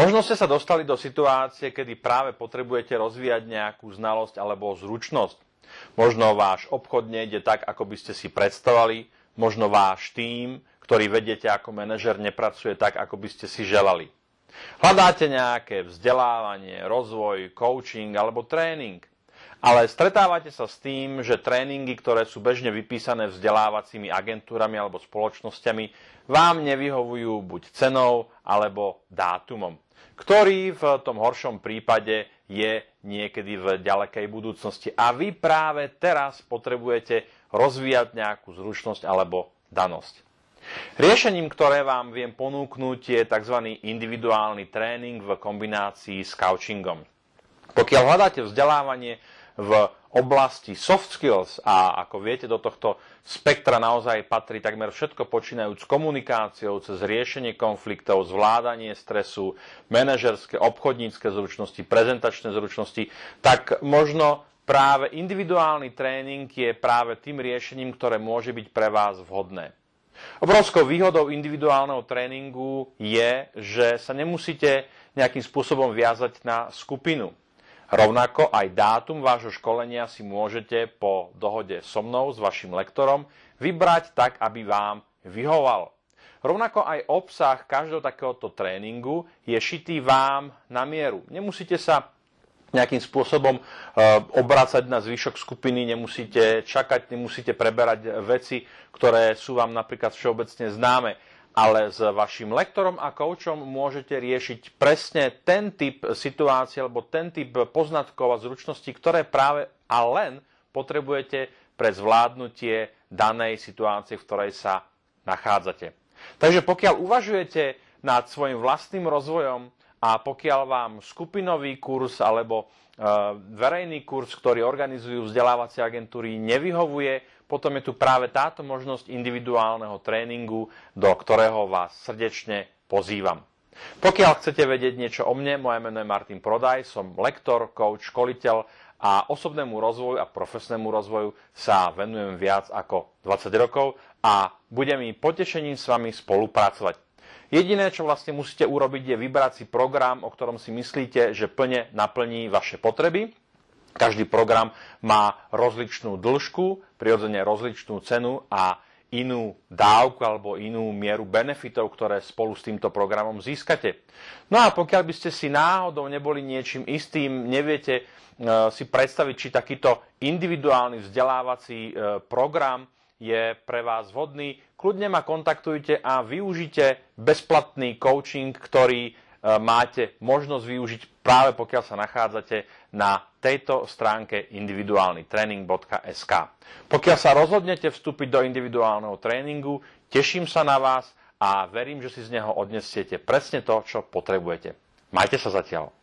Možno ste sa dostali do situácie, kedy práve potrebujete rozvíjať nejakú znalosť alebo zručnosť. Možno váš obchod nejde tak, ako by ste si predstavali, možno váš tím, ktorý vedete ako manažer, nepracuje tak, ako by ste si želali. Hľadáte nejaké vzdelávanie, rozvoj, coaching alebo tréning. Ale stretávate sa s tým, že tréningy, ktoré sú bežne vypísané vzdelávacími agentúrami alebo spoločnosťami, vám nevyhovujú buď cenou alebo dátumom, ktorý v tom horšom prípade je niekedy v ďalekej budúcnosti. A vy práve teraz potrebujete rozvíjať nejakú zručnosť alebo danosť. Riešením, ktoré vám viem ponúknuť, je tzv. individuálny tréning v kombinácii s couchingom. Pokiaľ hľadáte vzdelávanie v oblasti soft skills a ako viete, do tohto spektra naozaj patrí takmer všetko počínajúc komunikáciou cez riešenie konfliktov, zvládanie stresu, manažerské, obchodnícke zručnosti, prezentačné zručnosti, tak možno práve individuálny tréning je práve tým riešením, ktoré môže byť pre vás vhodné. Obrovskou výhodou individuálneho tréningu je, že sa nemusíte nejakým spôsobom viazať na skupinu. Rovnako aj dátum vášho školenia si môžete po dohode so mnou, s vašim lektorom, vybrať tak, aby vám vyhoval. Rovnako aj obsah každého takéhoto tréningu je šitý vám na mieru. Nemusíte sa nejakým spôsobom e, obrácať na zvyšok skupiny, nemusíte čakať, nemusíte preberať veci, ktoré sú vám napríklad všeobecne známe ale s vašim lektorom a koučom môžete riešiť presne ten typ situácie alebo ten typ poznatkov a zručností, ktoré práve a len potrebujete pre zvládnutie danej situácie, v ktorej sa nachádzate. Takže pokiaľ uvažujete nad svojim vlastným rozvojom a pokiaľ vám skupinový kurz alebo e, verejný kurz, ktorý organizujú vzdelávacie agentúry, nevyhovuje, potom je tu práve táto možnosť individuálneho tréningu, do ktorého vás srdečne pozývam. Pokiaľ chcete vedieť niečo o mne, moje meno je Martin Prodaj, som lektor, coach, školiteľ a osobnému rozvoju a profesnému rozvoju sa venujem viac ako 20 rokov a bude mi potešením s vami spolupracovať. Jediné, čo vlastne musíte urobiť, je vybrať si program, o ktorom si myslíte, že plne naplní vaše potreby každý program má rozličnú dĺžku, prirodzene rozličnú cenu a inú dávku alebo inú mieru benefitov, ktoré spolu s týmto programom získate. No a pokiaľ by ste si náhodou neboli niečím istým, neviete e, si predstaviť, či takýto individuálny vzdelávací e, program je pre vás vhodný, kľudne ma kontaktujte a využite bezplatný coaching, ktorý máte možnosť využiť práve pokiaľ sa nachádzate na tejto stránke individuálnytrening.sk. Pokiaľ sa rozhodnete vstúpiť do individuálneho tréningu, teším sa na vás a verím, že si z neho odnesiete presne to, čo potrebujete. Majte sa zatiaľ.